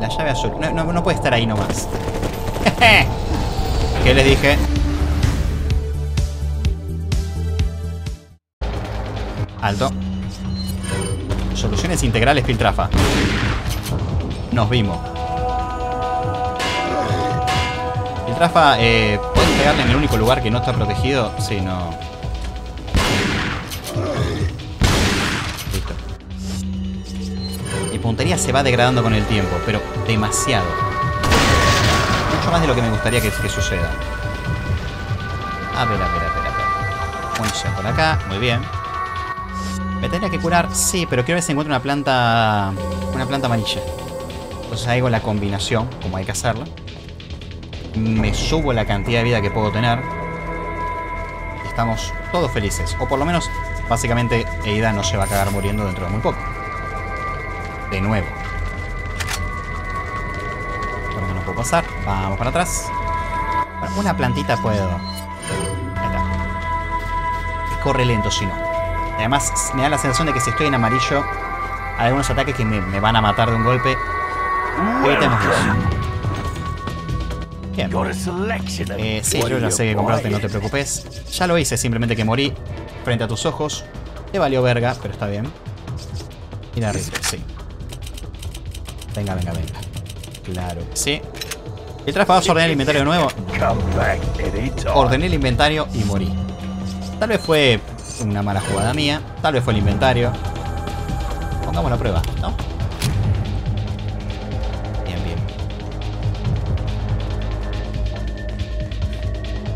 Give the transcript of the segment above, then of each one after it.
La llave azul. No, puede estar ahí nomás. ¿Qué les dije? Alto. Soluciones integrales Piltrafa. Nos vimos. Piltrafa, eh, ¿puedes pegarle en el único lugar que no está protegido? Sí, no. Puntería se va degradando con el tiempo, pero demasiado. Mucho más de lo que me gustaría que, suceda. A ver, a ver, a ver, a ver. Munición por acá, muy bien. Me tendría que curar, sí, pero quiero ver si encuentro una planta. Una planta amarilla. Entonces hago la combinación, como hay que hacerla. Me subo la cantidad de vida que puedo tener. Estamos todos felices. O por lo menos, básicamente, Eida no se va a cagar muriendo dentro de muy poco. De nuevo. Por acá no puedo pasar. Vamos para atrás. Bueno, una plantita puedo. Ahí está. Corre lento si no. Además, me da la sensación de que si estoy en amarillo, hay algunos ataques que me, me van a matar de un golpe. Evitemos. Bien. Eh, sí, yo ya sé que comprarte, no te preocupes. Ya lo hice, simplemente que morí frente a tus ojos. Te valió verga, pero está bien. Y la sí. Venga, venga, venga. Claro que sí. ¿Y a ordenar el inventario de nuevo? Ordené el inventario y morí. Tal vez fue una mala jugada mía. Tal vez fue el inventario. Pongamos la prueba, ¿no? Bien, bien.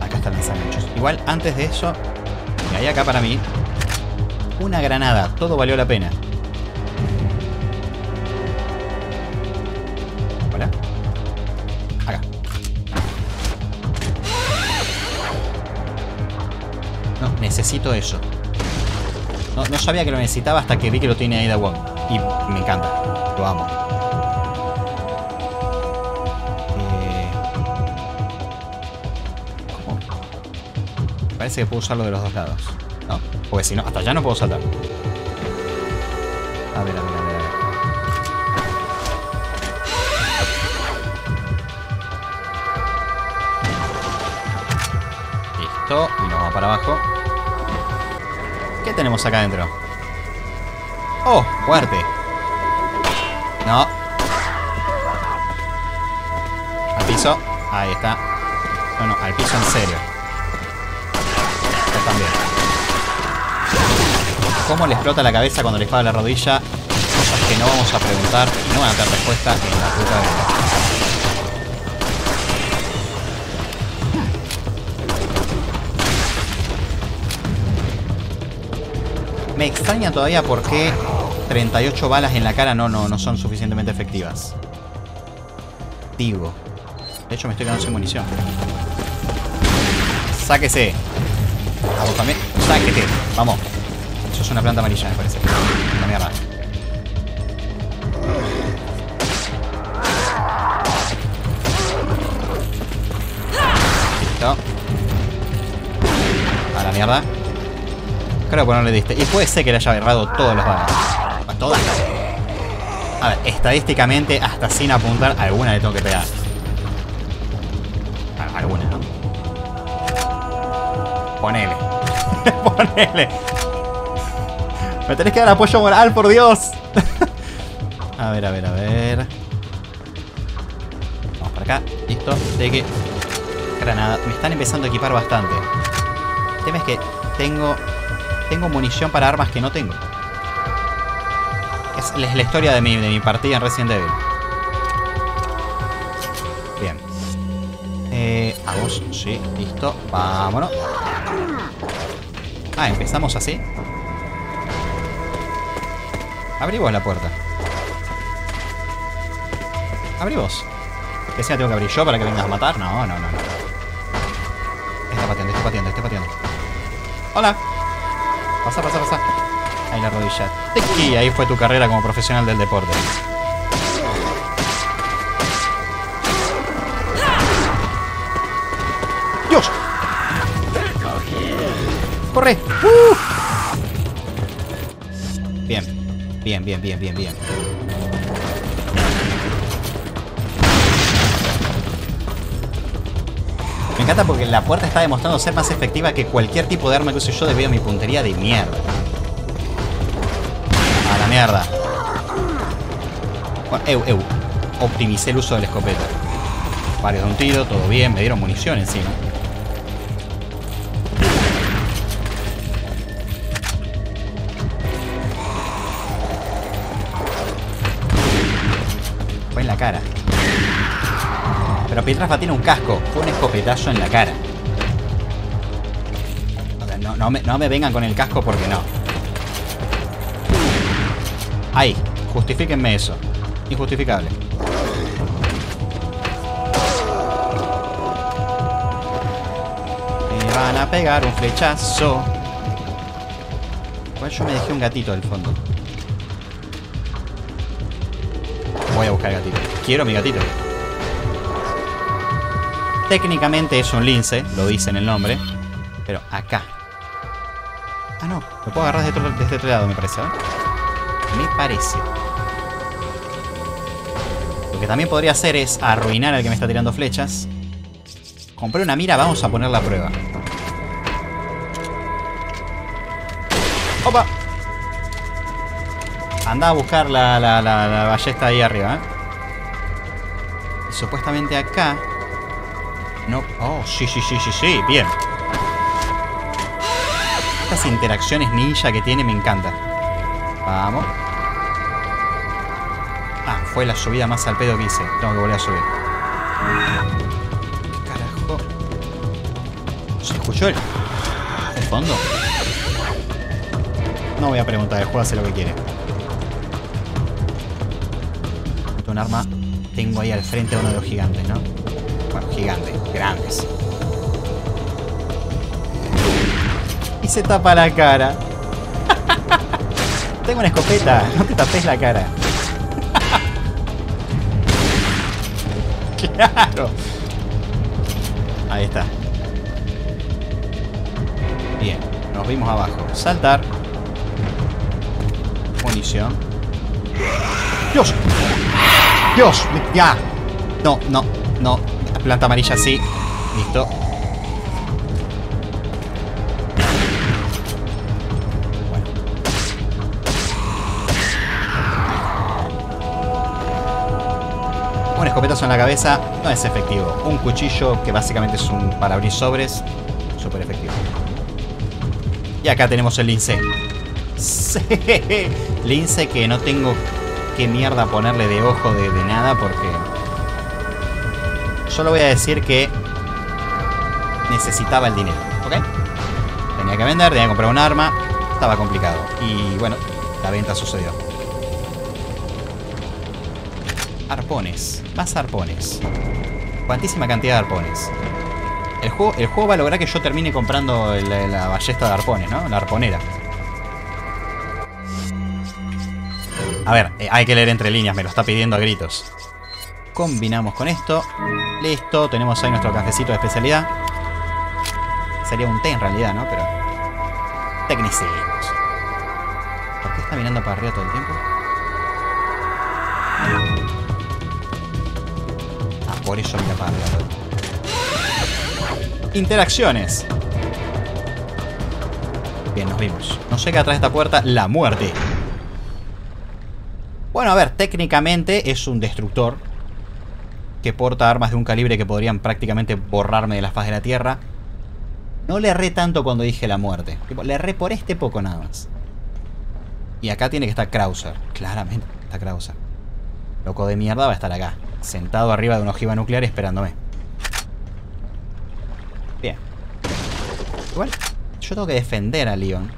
Acá están los anchos. Igual, antes de eso, que hay acá para mí una granada. Todo valió la pena. Necesito eso. No, sabía que lo necesitaba hasta que vi que lo tiene Aida Wong. Y me encanta. Lo amo. Eh. Parece que puedo usarlo de los dos lados. No, porque si no, hasta allá no puedo saltar. A ver, a ver. A ver. Listo, y nos vamos para abajo. ¿Qué tenemos acá adentro? ¡Oh! Muerte. No. Al piso. Ahí está. No, no, al piso en serio. Esto también. ¿Cómo le explota la cabeza cuando le espada la rodilla? Cosas que no vamos a preguntar y no van a tener respuesta en la puta vida. Me extraña todavía por qué 38 balas en la cara no, no, no son suficientemente efectivas. Digo. De hecho, me estoy quedando sin munición. Sáquese. A vos también. Sáquete. Vamos. Eso es una planta amarilla, me parece. Una mierda. Listo. A la mierda. Creo que le diste. Y puede ser que le haya agarrado todas las balas. Todas. A ver, estadísticamente, hasta sin apuntar, alguna le tengo que pegar. Alguna, ¿no? Ponele. Ponele. Me tenés que dar apoyo moral, por Dios. a ver, a ver, a ver. Vamos para acá. Listo. que Granada. Me están empezando a equipar bastante. El tema es que tengo tengo munición para armas que no tengo. Es, la historia de mi, de mi partida en Resident Evil. Bien. Eh, a vos, sí, listo. Vámonos. Ah, empezamos así. Abrí vos la puerta. Abrí vos. ¿Qué sea tengo que abrir yo para que vengas a matar? No, no, no, no. Está pateando, está pateando, está pateando. Hola. Pasa, pasa, pasa. Ahí la rodilla. Y ahí fue tu carrera como profesional del deporte. ¡Dios! ¡Corre! ¡Uh! Bien. Bien, bien, bien, bien, bien. Porque la puerta está demostrando ser más efectiva que cualquier tipo de arma que use yo debido a mi puntería de mierda. A la mierda. Bueno, eu, eu. Optimicé el uso de la escopeta. Varios de un tiro, todo bien, me dieron munición encima. Fue en la cara. Pero Pietrafa tiene un casco. Fue un escopetazo en la cara. No, me, vengan con el casco porque no. Ahí. Justifíquenme eso. Injustificable. Me van a pegar un flechazo. Igual yo me dejé un gatito del fondo. Voy a buscar el gatito. Quiero mi gatito. Técnicamente es un lince, lo dice en el nombre. Pero acá. Ah, no. Lo puedo agarrar desde, otro, lado, me parece. ¿eh? Me parece. Lo que también podría hacer es arruinar al que me está tirando flechas. Compré una mira, vamos a poner la prueba. ¡Opa! Anda a buscar la, la ballesta ahí arriba, ¿eh? Y supuestamente acá... No... Oh, sí, sí, sí, sí, sí. Bien. Estas interacciones ninja que tiene me encantan. Vamos. Ah, fue la subida más al pedo que hice. Tengo que volver a subir. ¿Qué carajo? ¿Se escuchó el, el fondo? No voy a preguntar, el juego hace lo que quiere. Un arma tengo ahí al frente a uno de los gigantes, ¿no? Bueno, gigantes, grandes. Y se tapa la cara. tengo una escopeta, no te tapes la cara. claro. Ahí está. Bien, nos vimos abajo. Saltar. Munición. ¡Dios! ¡Dios! ¡Ya! No, no, no. Planta amarilla sí. Listo. Bueno. Un escopetazo en la cabeza no es efectivo. Un cuchillo que básicamente es un para abrir sobres. Súper efectivo. Y acá tenemos el lince. Lince que no tengo qué mierda ponerle de ojo de nada porque... Solo voy a decir que necesitaba el dinero, ¿ok? Tenía que vender, tenía que comprar un arma, estaba complicado. Y bueno, la venta sucedió. Arpones, más arpones. Cuantísima cantidad de arpones. El juego, el juego va a lograr que yo termine comprando la, la ballesta de arpones, ¿no? La arponera. A ver, eh, hay que leer entre líneas, me lo está pidiendo a gritos. Combinamos con esto. Listo, tenemos ahí nuestro cafecito de especialidad. Sería un té en realidad, ¿no? Pero... Tecnicismos. ¿Por qué está mirando para arriba todo el tiempo? Ah, por eso mira para arriba. Interacciones. Bien, nos vimos. No sé qué atrás de esta puerta. La muerte. Bueno, a ver, técnicamente es un destructor que porta armas de un calibre que podrían prácticamente borrarme de la faz de la Tierra. No le erré tanto cuando dije la muerte. Le erré por este poco nada más. Y acá tiene que estar Krauser. Claramente está Krauser. Loco de mierda va a estar acá. Sentado arriba de una ojiva nuclear esperándome. Bien. Igual, yo tengo que defender a Leon.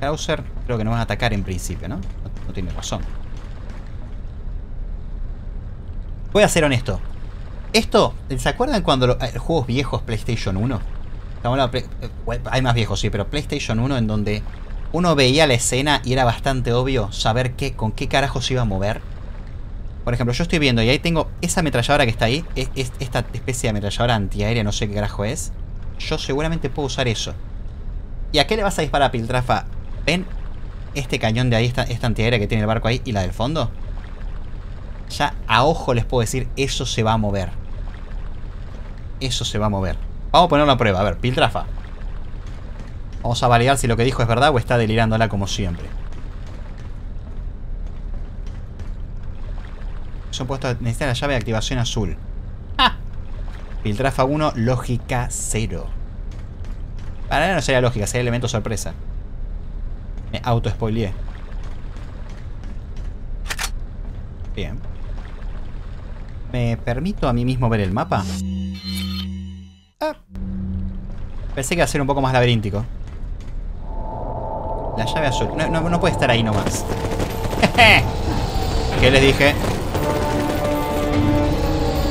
Krauser creo que no van a atacar en principio, ¿no? No, no tiene razón. Voy a ser honesto. Esto, ¿se acuerdan cuando los eh, juegos viejos PlayStation 1? Estamos hablando, eh, hay más viejos, sí, pero PlayStation 1 en donde uno veía la escena y era bastante obvio saber qué, con qué carajo se iba a mover. Por ejemplo, yo estoy viendo y ahí tengo esa ametralladora que está ahí, es, es, esta especie de ametralladora antiaérea, no sé qué carajo es. Yo seguramente puedo usar eso. ¿Y a qué le vas a disparar, Piltrafa? ¿Ven este cañón de ahí, esta, esta antiaérea que tiene el barco ahí y la del fondo? Ya a ojo les puedo decir, eso se va a mover. Eso se va a mover. Vamos a ponerlo a prueba. A ver, Piltrafa. Vamos a validar si lo que dijo es verdad o está delirándola como siempre. Son puesto necesita la llave de activación azul. ¡Ah! Piltrafa 1, lógica 0. Para nada no sería lógica, sería elemento sorpresa. Me auto-spoileé. Bien. ¿Me permito a mí mismo ver el mapa? Ah. Pensé que iba a ser un poco más laberíntico. La llave azul. No, puede estar ahí nomás. ¿Qué les dije?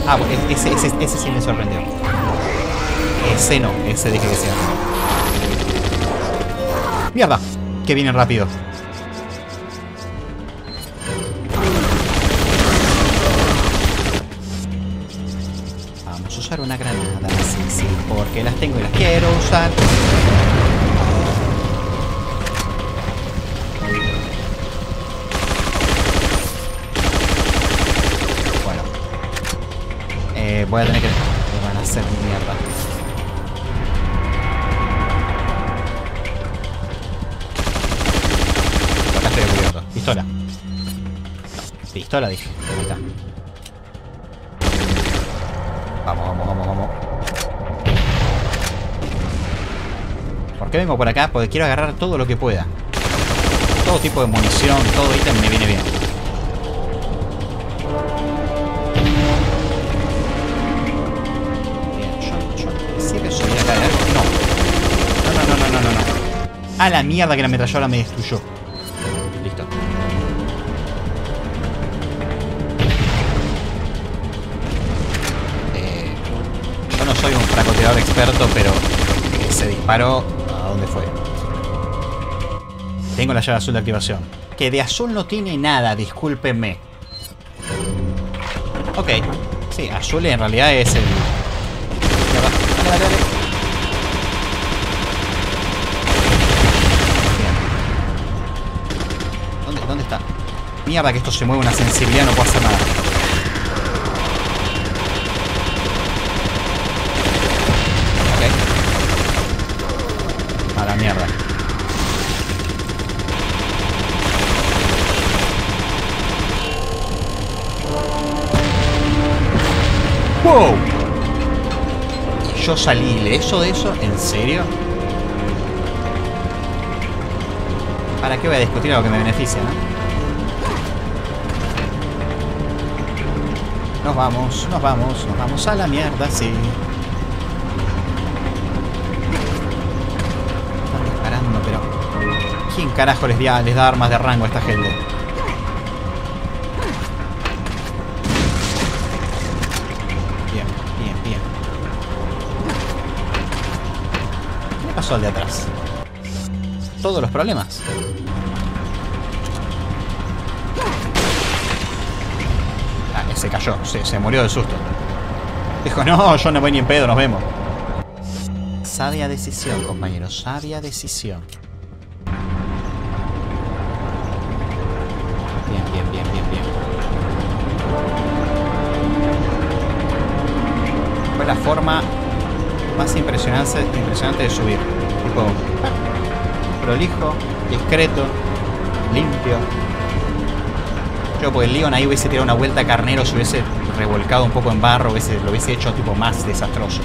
Ah, ese, ese sí me sorprendió. Ese no, ese dije que sea. ¡Mierda! Que vienen rápido. Una granada, sí, sí, porque las tengo y las quiero usar. voy a tener que... Me van a hacer mierda. Acá estoy cubierto. Pistola. pistola dije. Vamos, vamos, ¿Por qué vengo por acá? Porque quiero agarrar todo lo que pueda. Todo tipo de munición, todo ítem me viene bien. A la mierda que la ametralladora me destruyó. Listo. Eh, yo no soy un francotirador experto, pero ese disparo, ¿a dónde fue? Tengo la llave azul de activación. Que de azul no tiene nada, discúlpenme. Ok. Sí, azul en realidad es el... Dale, dale, dale. Mierda que esto se mueve una sensibilidad, no puedo hacer nada. ¡Wow! ¿Y yo salí ileso de eso? ¿En serio? ¿Para qué voy a discutir algo que me beneficia, no? Nos vamos, nos vamos, nos vamos a la mierda, sí. Están disparando, pero... ¿Quién carajo les da, les da armas de rango a esta gente? ¿Qué pasó al de atrás? Todos los problemas. se cayó, se, se murió de susto. Dijo, no, yo no voy ni en pedo, nos vemos. Sabia decisión, compañero, sabia decisión. Bien, bien, bien, bien, bien. Fue la forma más impresionante, impresionante de subir. Prolijo, discreto, limpio, yo, porque el Leon ahí hubiese tirado una vuelta carnero, se hubiese revolcado un poco en barro, hubiese, lo hubiese hecho tipo más desastroso.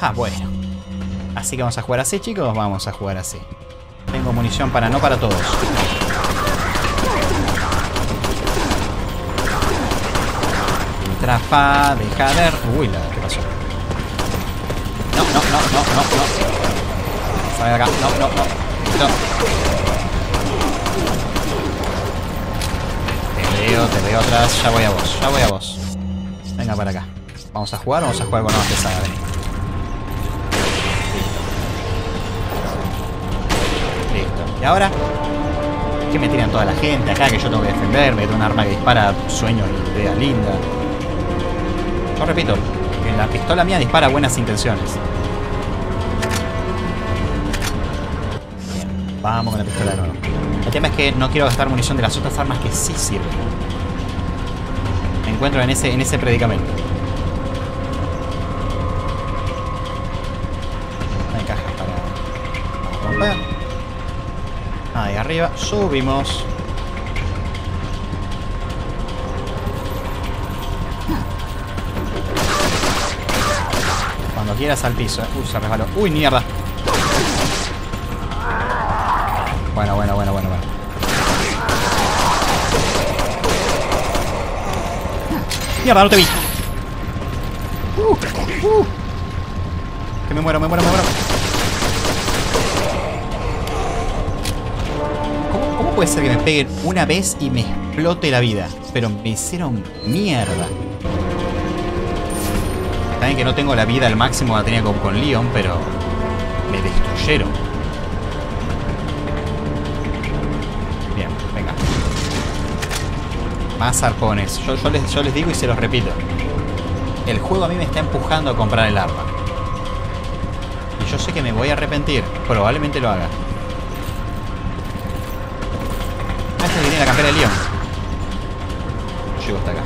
Ah, bueno. Así que vamos a jugar así, chicos. Vamos a jugar así. Tengo munición para no para todos. Trafa, deja ver. Uy, la, ¿qué pasó? No, no, no, no, no, no. Sale de acá. No, no, no. Te veo, te veo atrás. Ya voy a vos, ya voy a vos. Venga para acá. Vamos a jugar, vamos a jugar con más pesada. Listo. Listo. ¿Y ahora? ¿Qué me tiran toda la gente acá que yo tengo que defenderme de un arma que dispara sueños y idea linda? Yo repito, la pistola mía dispara buenas intenciones. Vamos con la pistola de nuevo. El tema es que no quiero gastar munición de las otras armas que sí sirven. encuentro en ese, en ese predicamento. Hay cajas para romper. Ahí arriba, subimos. Quieras al piso. eh. Uy, se resbaló. Uy, mierda. Bueno, bueno, bueno, bueno, bueno. Mierda, no te vi. Uh, uh. Que me muero, me muero, me muero. ¿Cómo, cómo puede ser que me peguen una vez y me explote la vida? Pero me hicieron mierda. También que no tengo la vida al máximo la tenía con, con Leon, pero me destruyeron. Bien, venga. Más arpones. Yo, yo les, yo les digo y se los repito. El juego a mí me está empujando a comprar el arma. Y yo sé que me voy a arrepentir. Probablemente lo haga. Ah, este que tiene la campera de Leon. Llego hasta acá.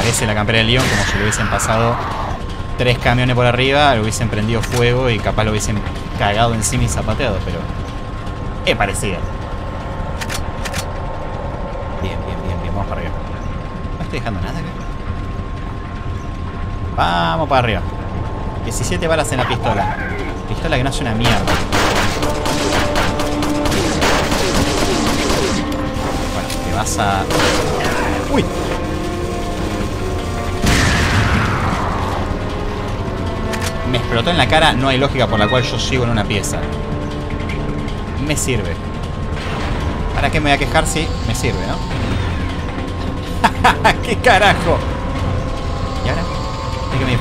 Bueno, parece la campera de Leon como si le hubiesen pasado tres camiones por arriba, le hubiesen prendido fuego y capaz lo hubiesen cagado encima y zapateado, pero es parecido. Bien, bien, bien, bien, vamos para arriba. No estoy dejando nada acá. Vamos para arriba. 17 balas en la pistola. Pistola que no hace una mierda. Bueno, te vas a... ¡Uy! Explotó en la cara, no hay lógica por la cual yo sigo en una pieza. Me sirve. ¿Para qué me voy a quejar? Sí, me sirve, ¿no? ¿Qué carajo? ¿Y ahora? ¿De qué me?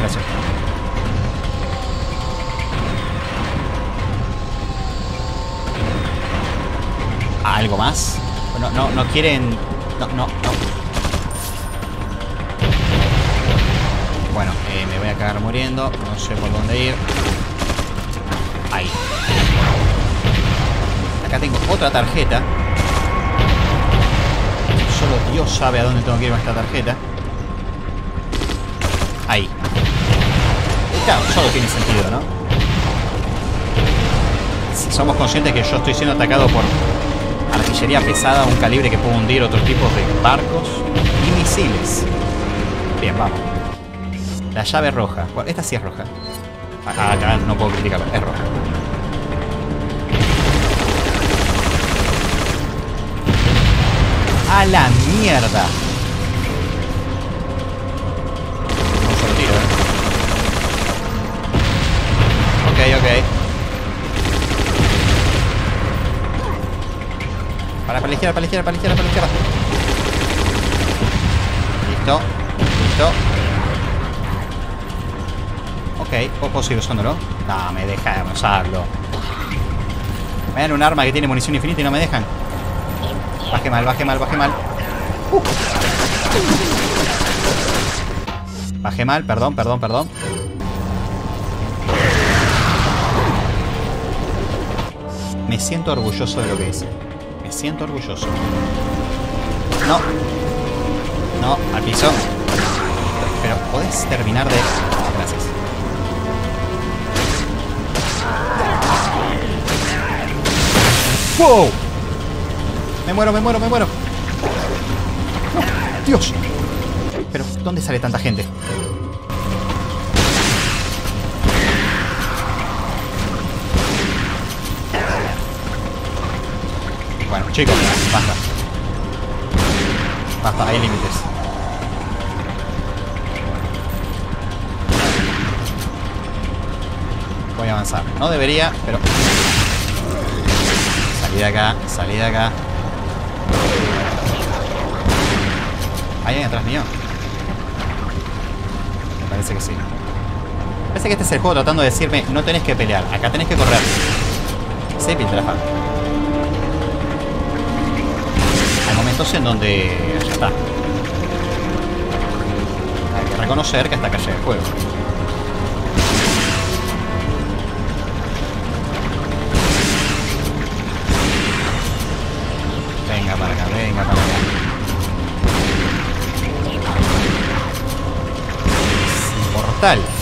¿Algo más? No, no, no quieren... No, no, no. Bueno, eh, me voy a cagar muriendo. No sé por dónde ir. Ahí. Acá tengo otra tarjeta. Solo Dios sabe a dónde tengo que ir con esta tarjeta. Ahí. Claro, solo tiene sentido, ¿no? Somos conscientes que yo estoy siendo atacado por artillería pesada, un calibre que puede hundir otros tipos de barcos y misiles. Bien, vamos. La llave roja. Esta sí es roja. Ah, acá no puedo criticarla. Es roja. ¡A la mierda! Un solo tiro, ¿eh? Ok, ok. Para, para la izquierda, para la izquierda, para la izquierda, para la izquierda. Listo. Listo. Ok, ¿puedo, puedo seguir usándolo? No, me deja de usarlo. Me dan un arma que tiene munición infinita y no me dejan. Baje mal, baje mal, baje mal. Uh. Baje mal, perdón, perdón, perdón. Me siento orgulloso de lo que hice. Me siento orgulloso. No. No, al piso. Pero, ¿podés terminar de...? Gracias. ¡Wow! Me muero, me muero, me muero. ¡Oh, ¡Dios! Pero, ¿dónde sale tanta gente? Bueno, chicos, basta. Basta, hay límites. Voy a avanzar. No debería, pero... De acá, salí de acá. ¿Hay alguien atrás mío? Me parece que sí. Parece que este es el juego tratando de decirme, no tenés que pelear, acá tenés que correr. Sí, Piltrafa. Hay momentos en donde ya está. Hay que reconocer que hasta acá llega el juego. para acá, venga para acá. Inmortal.